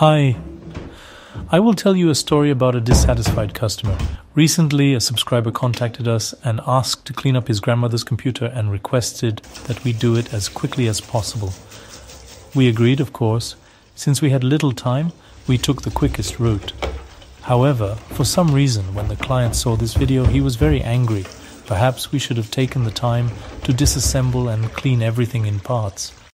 Hi. I will tell you a story about a dissatisfied customer. Recently, a subscriber contacted us and asked to clean up his grandmother's computer and requested that we do it as quickly as possible. We agreed, of course. Since we had little time, we took the quickest route. However, for some reason, when the client saw this video, he was very angry. Perhaps we should have taken the time to disassemble and clean everything in parts.